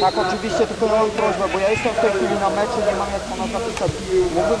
Tak, oczywiście, tylko mam prośbę, bo ja jestem w tej chwili na meczu, nie mam jak pana zapisać. Mógłbym...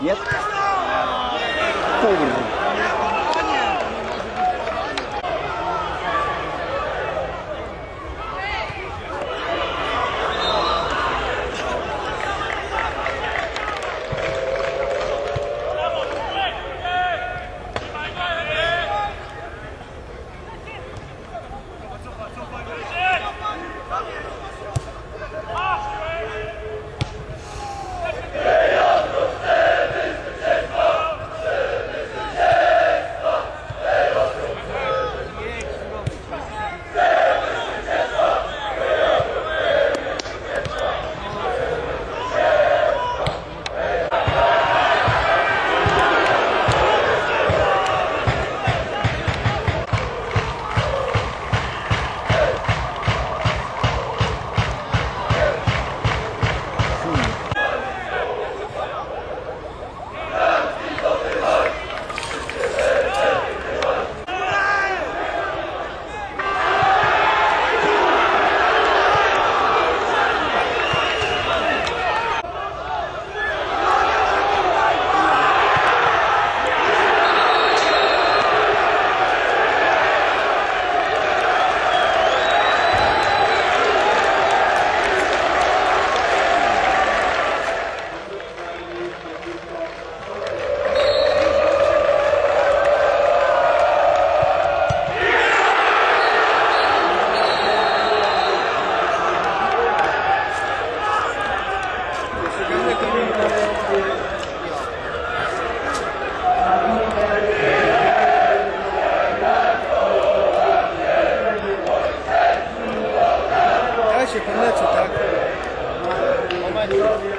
Yep. Forward. Thank you.